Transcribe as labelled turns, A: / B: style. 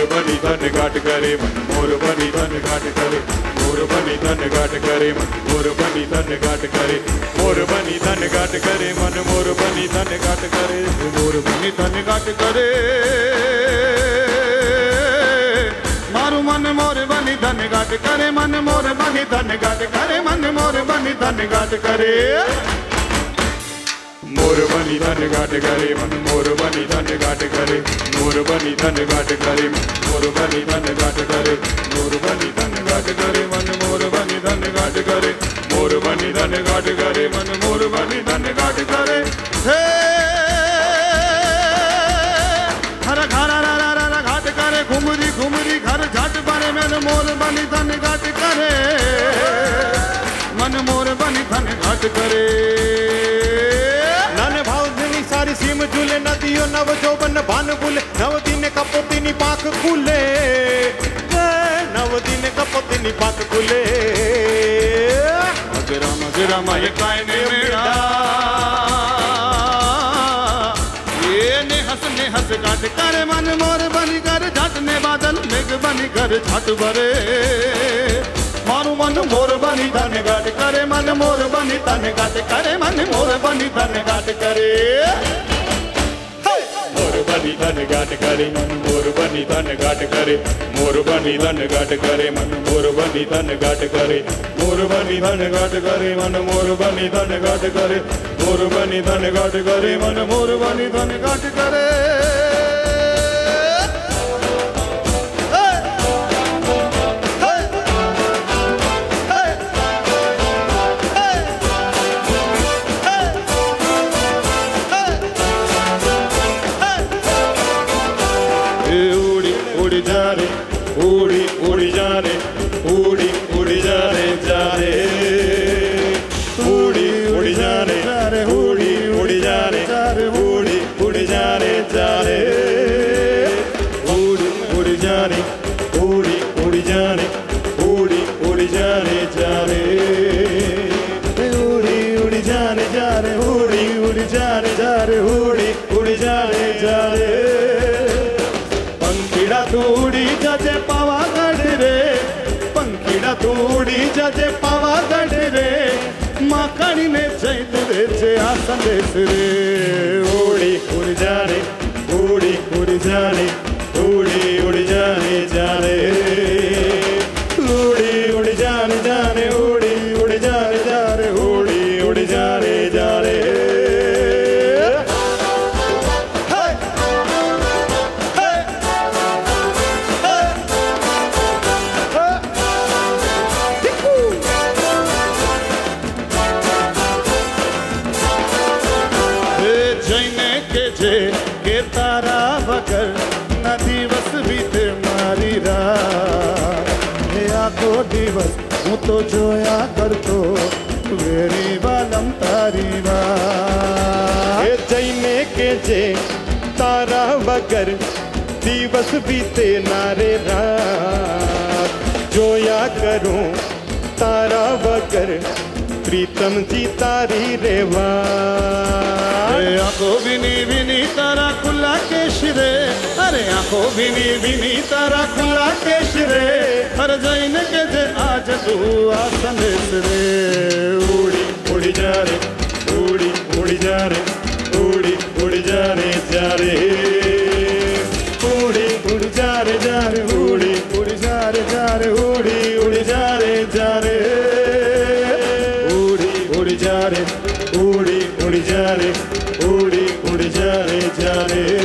A: मोर धन
B: घाट करे मन मोर बलि धन घाट करे
A: मोर बलि
B: धन घाट करे मन
A: मोर बलि
B: धन घाट करे
A: मोर बलि धन घाट करे मन मोर बलि धन घाट
B: करे मोर बलि धन घाट करे मारू मन मोर बलि धन घाट करे मन मोर बलि धन घाट करे मन मोर बलि धन घाट करे मोर बलि धन घाट करे मन मोर बलि धन घाट करे मोर बनी धन घाट करे मोर बनी धन घाट करे मोर बनी धन घाट करे, मन मोर बनी धन घाट करे मोर बनी धन घाट करे, मन मोर बनी धन घाट करे। हे! हर खाना घाट करे, घुमरी घुमरी घर झट बने, मन मोर बनी धन घाट करे। मन मोर बनी धन घाट करे।
A: नन भाव धनी सारी सीम झूले नदियों नव जो बुले नव दिन कपोतिनी पाक खुले। नव दिन कपोतिनी पाक खुले।
B: मजरा मजरा माय कायने मेरा। ये निहस निहस काट कर मन मोर बन कर झट ने बादल मेघ बन कर झट भरे। मारू मन मोर बनी धन गाट करे मन मोर बनी धन गाट करे मन मोर बनी धन गाट करे। मोर बनी धन घाट करे, मन मोर बनी धन घाट करे मोर बनी धन घाट करे, मन मोर बनी धन घाट करे
A: मोर
B: बनी धन घाट करे, मन मोर बनी धन घाट करे मोर बनी धन घाट करे, मन मोर बनी धन घाट करे। Uri, Uri, Jare,
A: Uri, Uri, Jare, Uri, Uri, Jare, Jare. Uri, Uri, Jare, Uri, Uri, Jare, Uri, Uri, Jare. तोडी
B: जाते पावा गड रे.
A: पंखीडा तोडी जाते पावा गड रे.
B: माकाणी ने चैतवेचे आसन देस रे.
A: ओडी खुर्जा रे ओडी खुर्जा रे.
B: જઈને કે છે કે તારા વગર ના દિવસ બીતે મારી રાત હે આખો દિવસ હું તો જોયા કરતો વેરી વાલમ તારી વાત
A: એ જઈને કે જે તારા વગર દિવસ બીતે નારે રાત જોયા કરું તારા વગર प्रीतम जी तारी रेवा अरे
B: आँखों बिनी बिनी तारा खुला केश रे। अरे आँखों बिनी बिनी तारा खुला केश रे। हर जैन के जे आज तू आसन रे।
A: उड़ी उड़ी जा रे उड़ी उड़ी जा रे उड़ी उड़ी जा रे जा रे। उड़ी उड़ी जा रे जा रे उड़ी उड़ी जा रे जा रे जरे